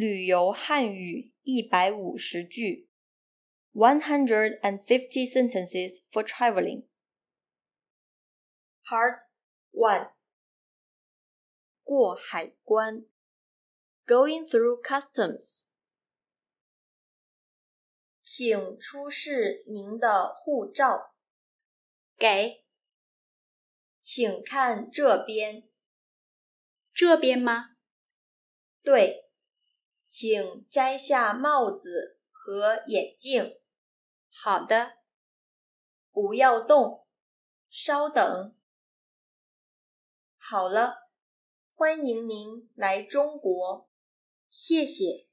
旅游汉语一百五十句，one hundred and fifty sentences for traveling. Part one. 过海关，going through customs. 请出示您的护照。给，请看这边。这边吗？对。请摘下帽子和眼镜。好的。不要动，稍等。好了，欢迎您来中国。谢谢。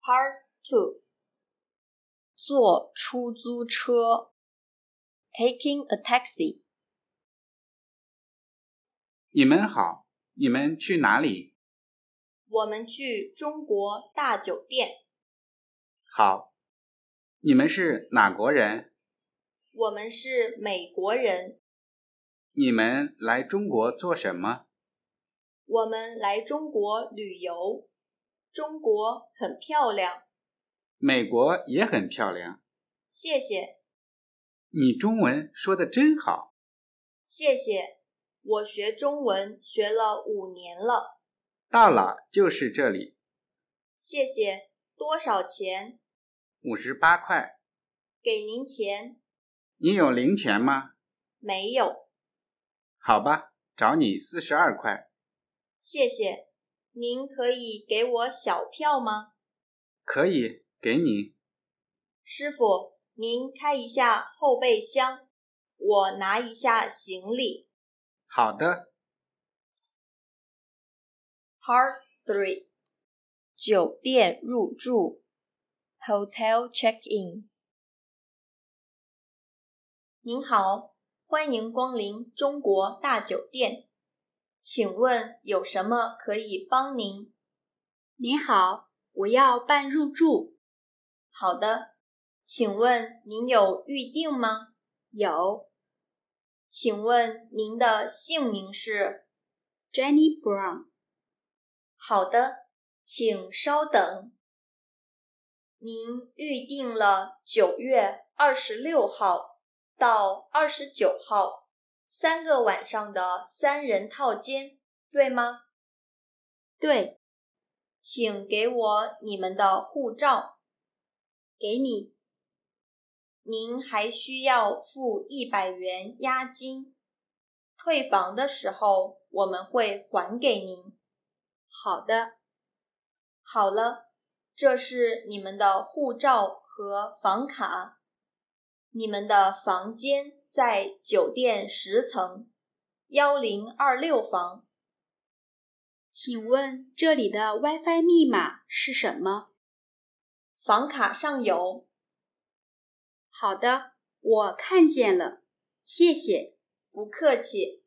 Part Two，坐出租车，taking a taxi。你们好，你们去哪里？我们去中国大酒店。好，你们是哪国人？我们是美国人。你们来中国做什么？我们来中国旅游。中国很漂亮。美国也很漂亮。谢谢。你中文说的真好。谢谢，我学中文学了五年了。到了，就是这里。谢谢。多少钱？五十八块。给您钱。你有零钱吗？没有。好吧，找你四十二块。谢谢。您可以给我小票吗？可以，给你。师傅，您开一下后备箱，我拿一下行李。好的。Part Three，酒店入住，Hotel Check-in。您好，欢迎光临中国大酒店，请问有什么可以帮您？您好，我要办入住。好的，请问您有预定吗？有。请问您的姓名是？Jenny Brown。好的，请稍等。您预定了九月二十六号到二十九号三个晚上的三人套间，对吗？对，请给我你们的护照。给你。您还需要付一百元押金，退房的时候我们会还给您。好的，好了，这是你们的护照和房卡。你们的房间在酒店十层幺零二六房。请问这里的 WiFi 密码是什么？房卡上有。好的，我看见了，谢谢。不客气。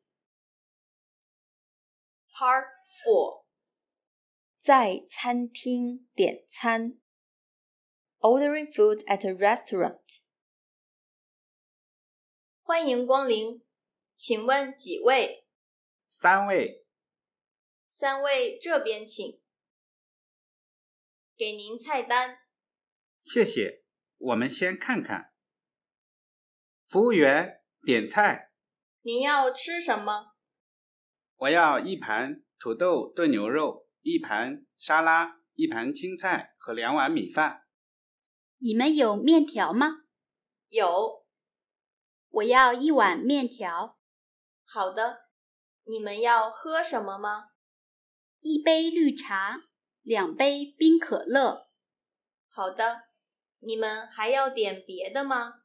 Part Four。在餐厅点餐，ordering food at a restaurant。欢迎光临，请问几位？三位。三位这边请。给您菜单。谢谢，我们先看看。服务员，点菜。您要吃什么？我要一盘土豆炖牛肉。一盘沙拉，一盘青菜和两碗米饭。你们有面条吗？有。我要一碗面条。好的。你们要喝什么吗？一杯绿茶，两杯冰可乐。好的。你们还要点别的吗？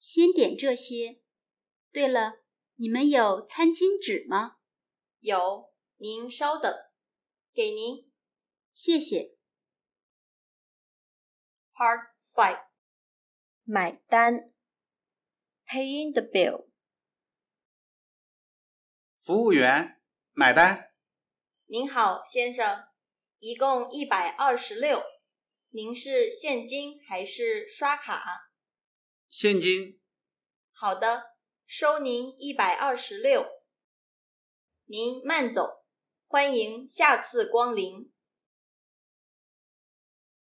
先点这些。对了，你们有餐巾纸吗？有。您稍等。给您，谢谢。Part Five，买单，Paying the bill。服务员，买单。您好，先生，一共一百二十六。您是现金还是刷卡？现金。好的，收您一百二十六。您慢走。欢迎下次光临。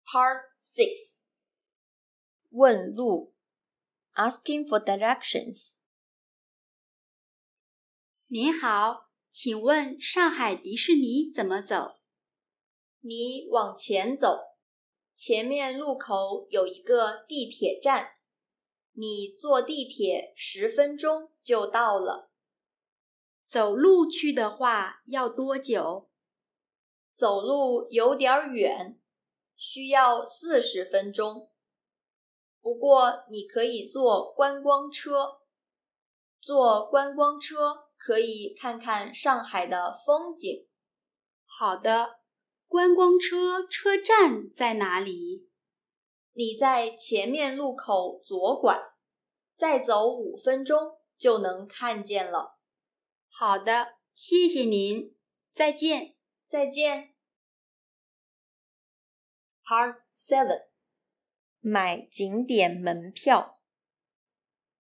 Part Six，问路，Asking for directions。您好，请问上海迪士尼怎么走？你往前走，前面路口有一个地铁站，你坐地铁十分钟就到了。走路去的话要多久？走路有点远，需要四十分钟。不过你可以坐观光车，坐观光车可以看看上海的风景。好的，观光车车站在哪里？你在前面路口左拐，再走五分钟就能看见了。好的，谢谢您，再见，再见。Part Seven，买景点门票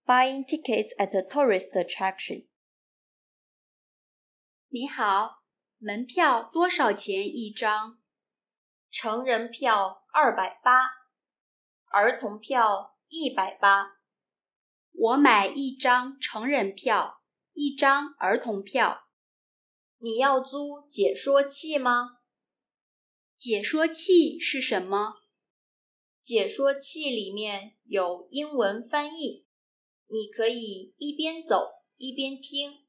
，Buying tickets at a tourist attraction。你好，门票多少钱一张？成人票二百八，儿童票一百八。我买一张成人票，一张儿童票。你要租解说器吗？解说器是什么？解说器里面有英文翻译，你可以一边走一边听。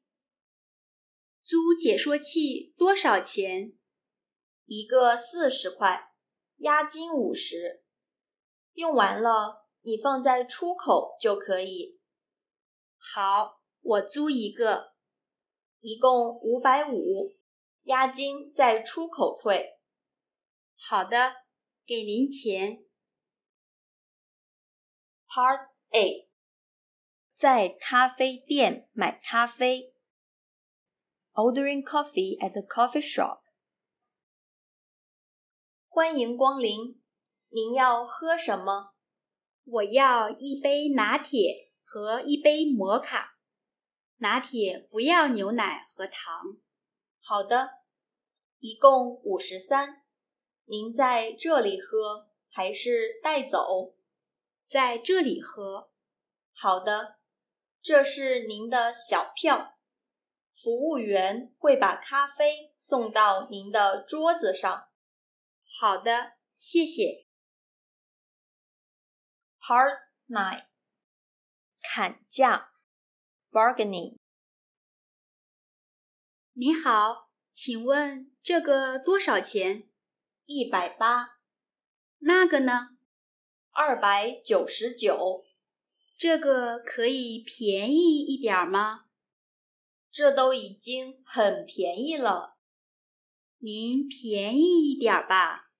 租解说器多少钱？一个四十块，押金五十。用完了你放在出口就可以。好，我租一个，一共五百五，押金在出口退。好的，给您钱。Part A，在咖啡店买咖啡。Ordering coffee at the coffee shop。欢迎光临，您要喝什么？我要一杯拿铁和一杯摩卡。拿铁不要牛奶和糖。好的，一共五十三。您在这里喝还是带走？在这里喝。好的，这是您的小票。服务员会把咖啡送到您的桌子上。好的，谢谢。Part Nine，砍价，bargaining。你好，请问这个多少钱？一百八。那个呢？二百九十九。这个可以便宜一点吗？这都已经很便宜了。您便宜一点吧。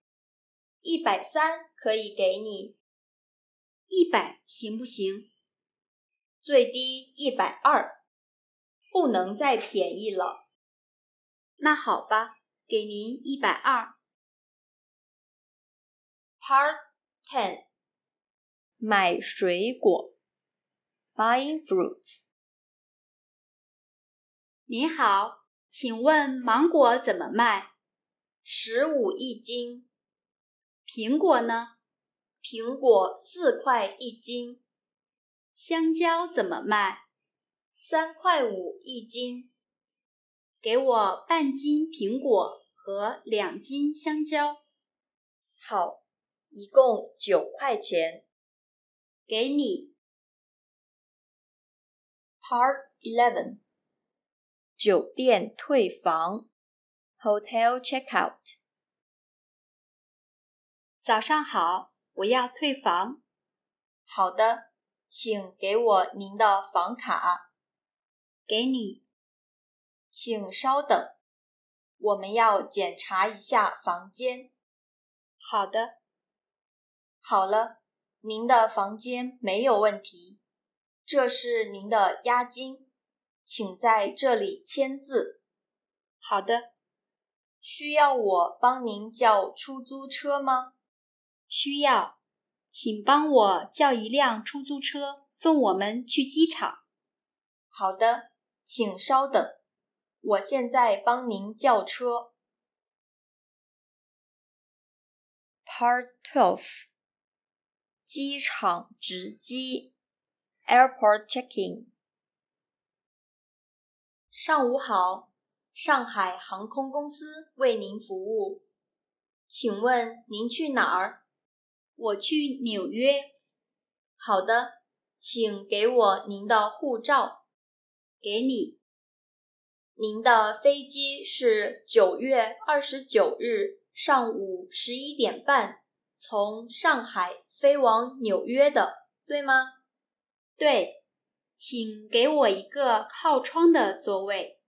一百三可以给你。一百行不行？最低一百二，不能再便宜了。那好吧，给您一百二。Part Ten，买水果，buying fruits。您好，请问芒果怎么卖？十五一斤。苹果呢？苹果四块一斤。香蕉怎么卖？三块五一斤。给我半斤苹果和两斤香蕉。好，一共九块钱。给你。Part Eleven，酒店退房，Hotel checkout。早上好，我要退房。好的，请给我您的房卡。给你。请稍等，我们要检查一下房间。好的。好了，您的房间没有问题。这是您的押金，请在这里签字。好的。需要我帮您叫出租车吗？需要，请帮我叫一辆出租车送我们去机场。好的，请稍等，我现在帮您叫车。Part Twelve，机场值机，Airport Checking。上午好，上海航空公司为您服务，请问您去哪儿？我去纽约。好的，请给我您的护照。给你。您的飞机是九月二十九日上午十一点半从上海飞往纽约的，对吗？对，请给我一个靠窗的座位。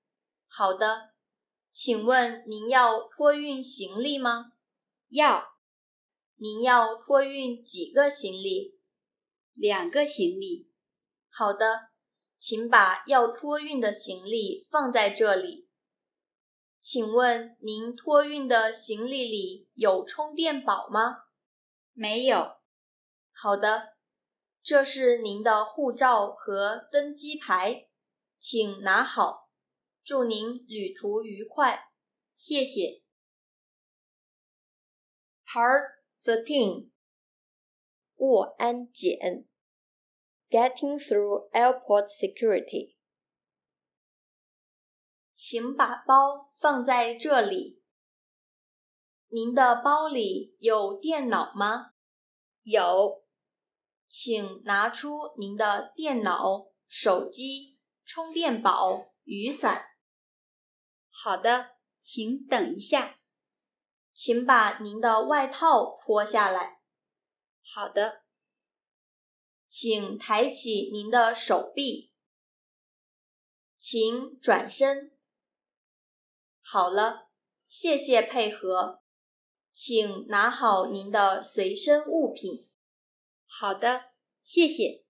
好的，请问您要托运行李吗？要。您要托运几个行李？两个行李。好的。请把要托运的行李放在这里。请问您托运的行李里有充电宝吗？没有。好的，这是您的护照和登机牌，请拿好。祝您旅途愉快，谢谢。Part Thirteen，过安检。Getting through airport security，请把包放在这里。您的包里有电脑吗？有，请拿出您的电脑、手机、充电宝、雨伞。好的，请等一下。请把您的外套脱下来。好的。请抬起您的手臂，请转身。好了，谢谢配合。请拿好您的随身物品。好的，谢谢。